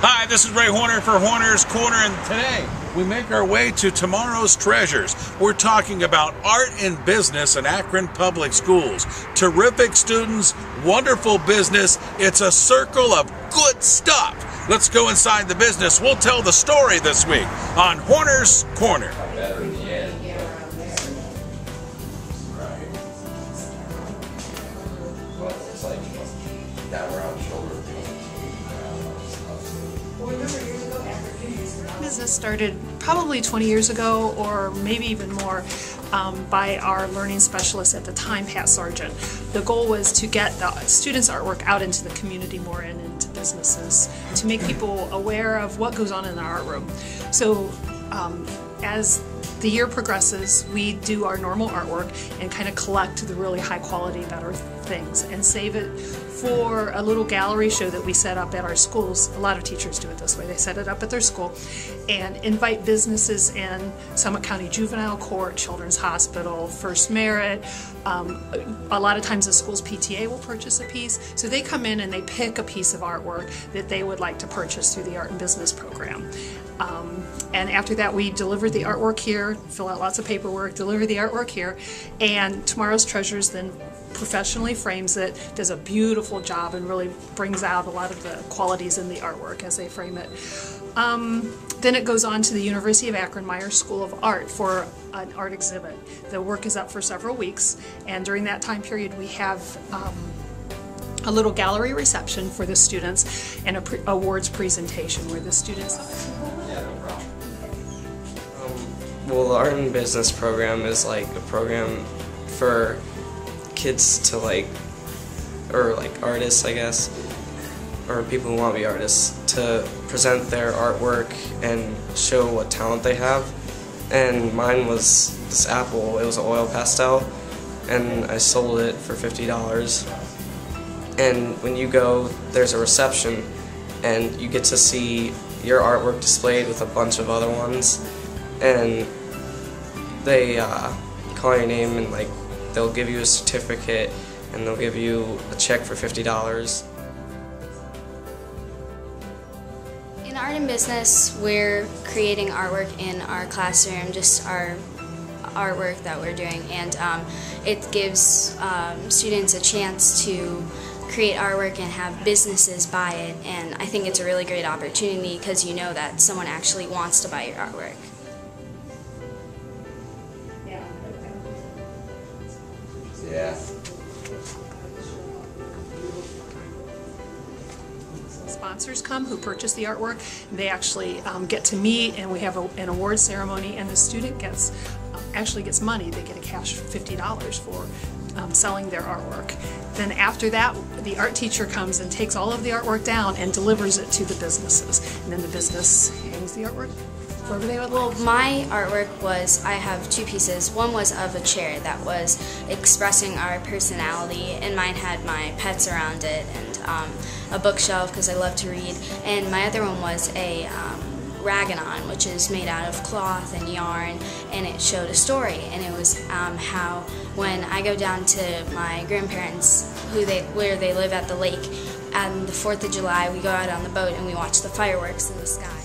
Hi, this is Ray Horner for Horner's Corner, and today we make our way to tomorrow's treasures. We're talking about art and business in Akron Public Schools. Terrific students, wonderful business. It's a circle of good stuff. Let's go inside the business. We'll tell the story this week on Horner's Corner. Business started probably 20 years ago or maybe even more um, by our learning specialist at the time, Pat Sargent. The goal was to get the students' artwork out into the community more and into businesses to make people aware of what goes on in the art room. So um, as the year progresses, we do our normal artwork and kind of collect the really high quality, better things and save it for a little gallery show that we set up at our schools. A lot of teachers do it this way. They set it up at their school and invite businesses in, Summit County Juvenile Court, Children's Hospital, FirstMerit. Um, a lot of times the school's PTA will purchase a piece. So they come in and they pick a piece of artwork that they would like to purchase through the art and business program. Um, and after that, we deliver the artwork here, fill out lots of paperwork, deliver the artwork here, and tomorrow's treasures then professionally frames it, does a beautiful job, and really brings out a lot of the qualities in the artwork as they frame it. Um, then it goes on to the University of Akron Myers School of Art for an art exhibit. The work is up for several weeks, and during that time period, we have um, a little gallery reception for the students and a pre awards presentation where the students um, well, the art and business program is like a program for kids to like, or like artists, I guess, or people who want to be artists, to present their artwork and show what talent they have. And mine was this apple, it was an oil pastel, and I sold it for $50. And when you go, there's a reception, and you get to see your artwork displayed with a bunch of other ones. And they uh, call your name and like they'll give you a certificate and they'll give you a check for fifty dollars. In art and business, we're creating artwork in our classroom, just our artwork that we're doing, and um, it gives um, students a chance to create artwork and have businesses buy it, and I think it's a really great opportunity because you know that someone actually wants to buy your artwork. Yeah. Sponsors come who purchase the artwork. They actually um, get to meet, and we have a, an award ceremony. And the student gets uh, actually gets money. They get a cash fifty dollars for um, selling their artwork. Then after that, the art teacher comes and takes all of the artwork down and delivers it to the businesses. And then the business hangs the artwork wherever they would Well, my artwork was, I have two pieces. One was of a chair that was expressing our personality, and mine had my pets around it and um, a bookshelf because I love to read. And my other one was a um, Rag-A-Non, which is made out of cloth and yarn, and it showed a story. And it was um, how when I go down to my grandparents, who they where they live at the lake, on the 4th of July, we go out on the boat and we watch the fireworks in the sky.